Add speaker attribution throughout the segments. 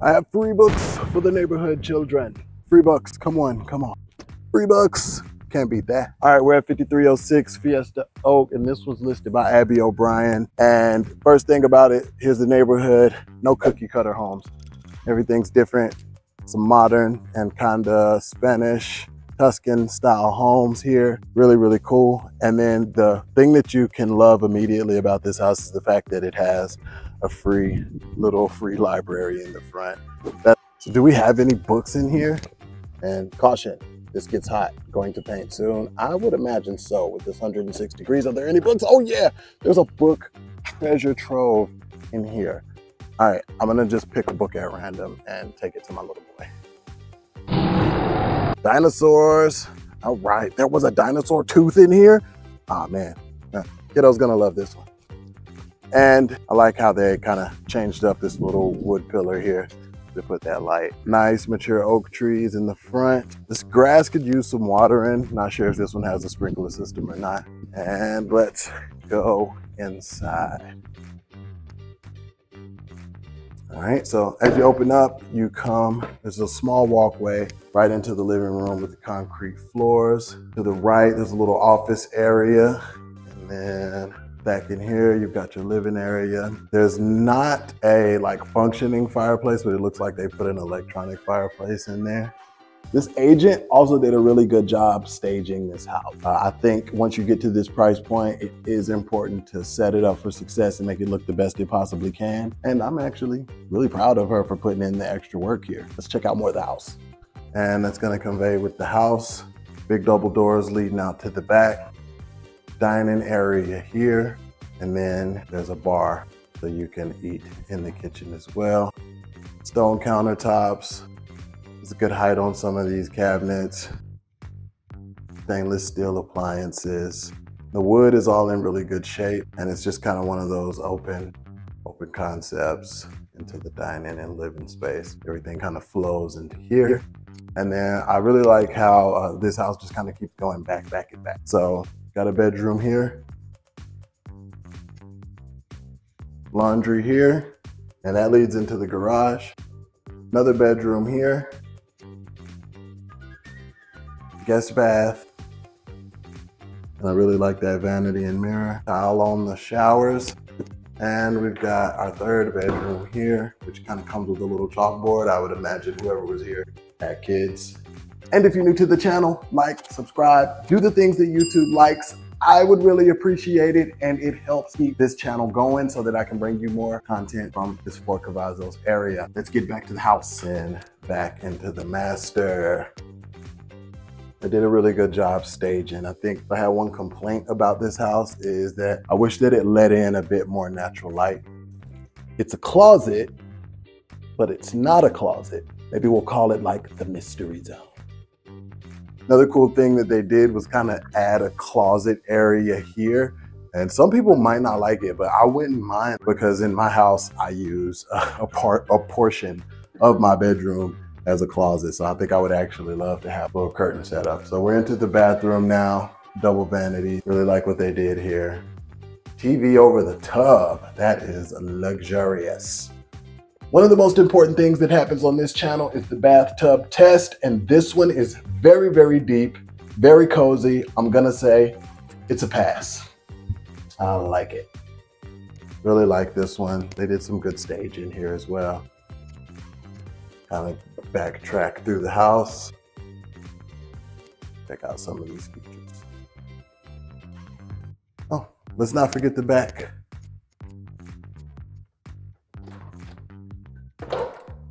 Speaker 1: I have free books for the neighborhood children. Free books, come on, come on. Free books, can't beat that. All right, we're at 5306 Fiesta Oak, and this was listed by Abby O'Brien. And first thing about it, here's the neighborhood, no cookie cutter homes. Everything's different, some modern and kinda Spanish Tuscan style homes here. Really, really cool. And then the thing that you can love immediately about this house is the fact that it has a free little free library in the front. That, so do we have any books in here? And caution, this gets hot, going to paint soon. I would imagine so with this 106 degrees. Are there any books? Oh yeah, there's a book treasure trove in here. All right, I'm gonna just pick a book at random and take it to my little boy. Dinosaurs. All right, there was a dinosaur tooth in here. Oh man, kiddo's gonna love this one. And I like how they kind of changed up this little wood pillar here to put that light. Nice mature oak trees in the front. This grass could use some watering. Not sure if this one has a sprinkler system or not. And let's go inside. All right, so as you open up, you come, there's a small walkway right into the living room with the concrete floors. To the right, there's a little office area. And then back in here, you've got your living area. There's not a like functioning fireplace, but it looks like they put an electronic fireplace in there. This agent also did a really good job staging this house. Uh, I think once you get to this price point, it is important to set it up for success and make it look the best it possibly can. And I'm actually really proud of her for putting in the extra work here. Let's check out more of the house. And that's gonna convey with the house. Big double doors leading out to the back. Dining area here. And then there's a bar so you can eat in the kitchen as well. Stone countertops, a good height on some of these cabinets. Stainless steel appliances. The wood is all in really good shape and it's just kind of one of those open, open concepts into the dining and living space. Everything kind of flows into here. And then I really like how uh, this house just kind of keeps going back, back, and back. So got a bedroom here. Laundry here. And that leads into the garage. Another bedroom here guest bath. And I really like that vanity and mirror. Tile on the showers. And we've got our third bedroom here, which kind of comes with a little chalkboard. I would imagine whoever was here had kids. And if you're new to the channel, like, subscribe, do the things that YouTube likes. I would really appreciate it and it helps keep this channel going so that I can bring you more content from this Fort Cavazos area. Let's get back to the house and back into the master. I did a really good job staging. I think I had one complaint about this house is that I wish that it let in a bit more natural light. It's a closet, but it's not a closet. Maybe we'll call it like the mystery zone. Another cool thing that they did was kind of add a closet area here. And some people might not like it, but I wouldn't mind because in my house, I use a, part, a portion of my bedroom as a closet. So I think I would actually love to have a little curtain set up. So we're into the bathroom now, double vanity. Really like what they did here. TV over the tub, that is luxurious. One of the most important things that happens on this channel is the bathtub test. And this one is very, very deep, very cozy. I'm gonna say it's a pass. I like it. Really like this one. They did some good staging here as well. Kind of backtrack through the house. Check out some of these features. Oh, let's not forget the back.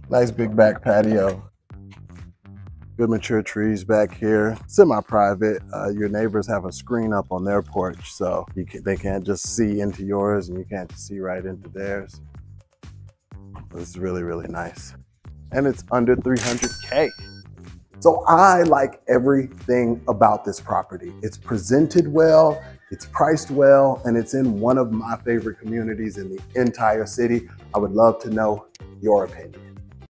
Speaker 1: Nice big back patio. Good mature trees back here. Semi-private. Uh, your neighbors have a screen up on their porch, so can, they can't just see into yours and you can't see right into theirs. This is really, really nice and it's under 300K. So I like everything about this property. It's presented well, it's priced well, and it's in one of my favorite communities in the entire city. I would love to know your opinion.